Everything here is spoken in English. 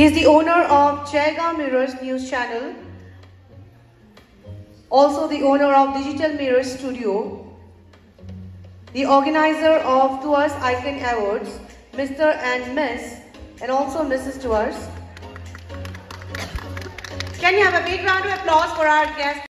He is the owner of Jaigaon Mirrors News Channel, also the owner of Digital Mirror Studio, the organizer of Dooars Icon Awards, Mr. and Miss, and also Mrs. Dooars. Can you have a big round of applause for our guest?